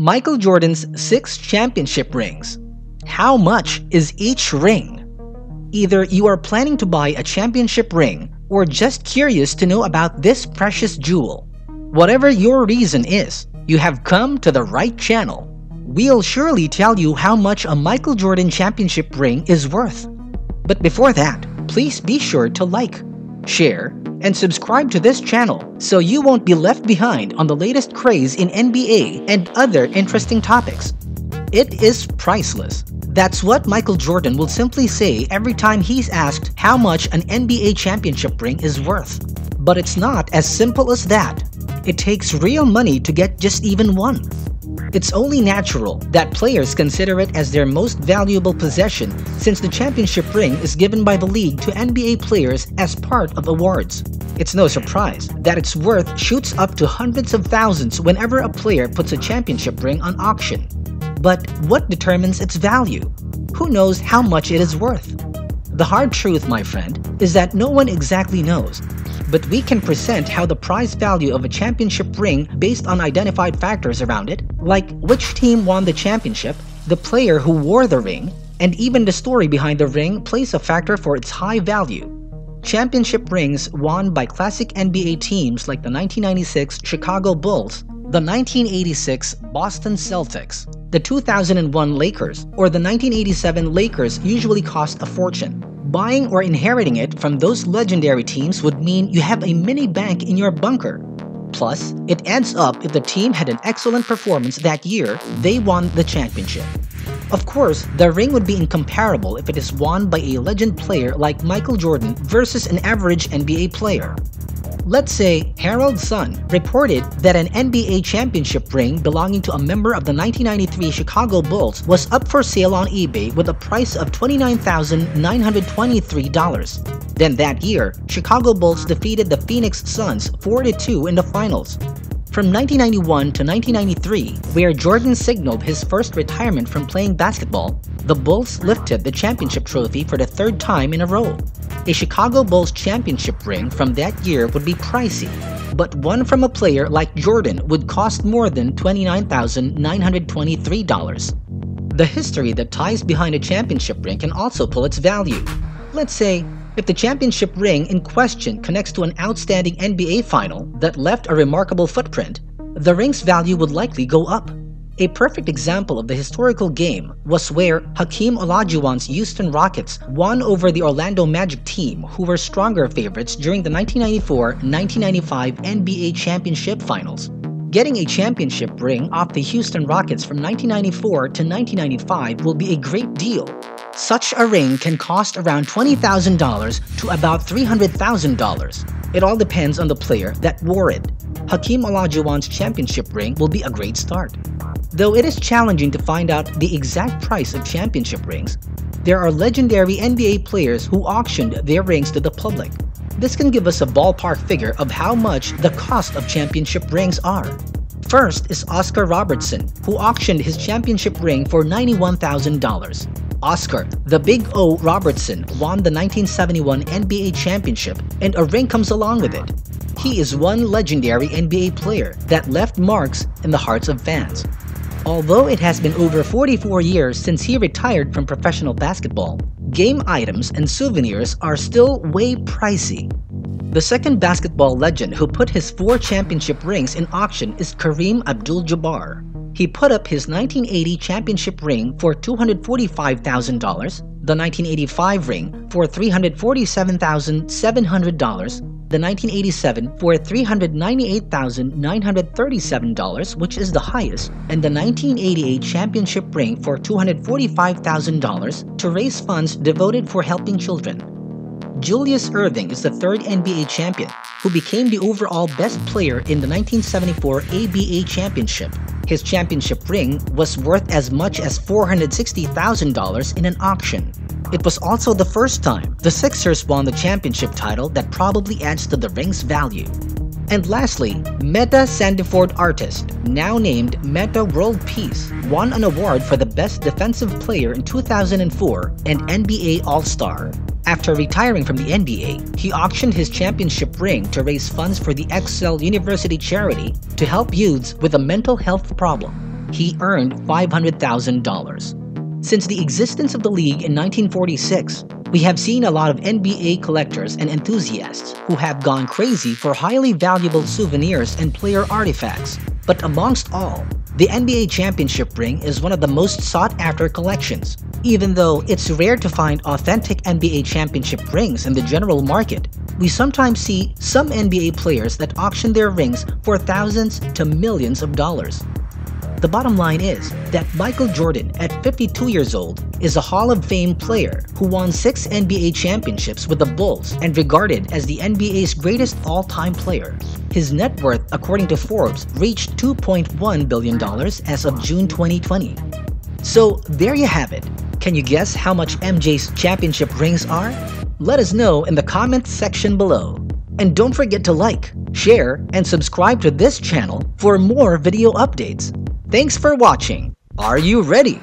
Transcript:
Michael Jordan's six championship rings. How much is each ring? Either you are planning to buy a championship ring or just curious to know about this precious jewel. Whatever your reason is, you have come to the right channel. We'll surely tell you how much a Michael Jordan championship ring is worth. But before that, please be sure to like, share, and subscribe to this channel so you won't be left behind on the latest craze in NBA and other interesting topics. It is priceless. That's what Michael Jordan will simply say every time he's asked how much an NBA championship ring is worth. But it's not as simple as that. It takes real money to get just even one. It's only natural that players consider it as their most valuable possession since the championship ring is given by the league to NBA players as part of awards. It's no surprise that its worth shoots up to hundreds of thousands whenever a player puts a championship ring on auction. But what determines its value? Who knows how much it is worth? The hard truth, my friend, is that no one exactly knows, but we can present how the prize value of a championship ring based on identified factors around it, like which team won the championship, the player who wore the ring, and even the story behind the ring plays a factor for its high value. Championship rings won by classic NBA teams like the 1996 Chicago Bulls, the 1986 Boston Celtics, the 2001 Lakers, or the 1987 Lakers usually cost a fortune. Buying or inheriting it from those legendary teams would mean you have a mini bank in your bunker. Plus, it adds up if the team had an excellent performance that year, they won the championship. Of course, the ring would be incomparable if it is won by a legend player like Michael Jordan versus an average NBA player. Let's say Herald Sun reported that an NBA championship ring belonging to a member of the 1993 Chicago Bulls was up for sale on eBay with a price of $29,923. Then that year, Chicago Bulls defeated the Phoenix Suns 4-2 in the finals. From 1991 to 1993, where Jordan signaled his first retirement from playing basketball, the Bulls lifted the championship trophy for the third time in a row. A Chicago Bulls championship ring from that year would be pricey, but one from a player like Jordan would cost more than $29,923. The history that ties behind a championship ring can also pull its value. Let's say, if the championship ring in question connects to an outstanding NBA final that left a remarkable footprint, the ring's value would likely go up. A perfect example of the historical game was where Hakeem Olajuwon's Houston Rockets won over the Orlando Magic team who were stronger favorites during the 1994-1995 NBA Championship Finals. Getting a championship ring off the Houston Rockets from 1994 to 1995 will be a great deal. Such a ring can cost around $20,000 to about $300,000. It all depends on the player that wore it. Hakeem Olajuwon's championship ring will be a great start. Though it is challenging to find out the exact price of championship rings, there are legendary NBA players who auctioned their rings to the public. This can give us a ballpark figure of how much the cost of championship rings are. First is Oscar Robertson, who auctioned his championship ring for $91,000. Oscar, the Big O Robertson, won the 1971 NBA championship, and a ring comes along with it. He is one legendary NBA player that left marks in the hearts of fans. Although it has been over 44 years since he retired from professional basketball, game items and souvenirs are still way pricey. The second basketball legend who put his four championship rings in auction is Kareem Abdul-Jabbar. He put up his 1980 championship ring for $245,000, the 1985 ring for $347,700, the 1987 for $398,937, which is the highest, and the 1988 championship ring for $245,000 to raise funds devoted for helping children. Julius Erving is the third NBA champion, who became the overall best player in the 1974 ABA championship. His championship ring was worth as much as $460,000 in an auction. It was also the first time the Sixers won the championship title that probably adds to the ring's value. And lastly, Metta Sandiford-Artest, now named Metta World Peace, won an award for the Best Defensive Player in 2004 and NBA All-Star. After retiring from the NBA, he auctioned his championship ring to raise funds for the Xcel University charity to help youths with a mental health problem. he earned $500,000. Since the existence of the league in 1946, we have seen a lot of NBA collectors and enthusiasts who have gone crazy for highly valuable souvenirs and player artifacts. But amongst all, the NBA championship ring is one of the most sought after collections. Even though it's rare to find authentic NBA championship rings in the general market, we sometimes see some NBA players that auction their rings for thousands to millions of dollars. The bottom line is that Michael Jordan, at 52 years old, is a Hall of Fame player who won six NBA championships with the Bulls and regarded as the NBA's greatest all-time player. His net worth, according to Forbes, reached $2.1 billion as of June 2020. So there you have it. Can you guess how much MJ's championship rings are? Let us know in the comments section below. And don't forget to like, share, and subscribe to this channel for more video updates. Thanks for watching. Are you ready?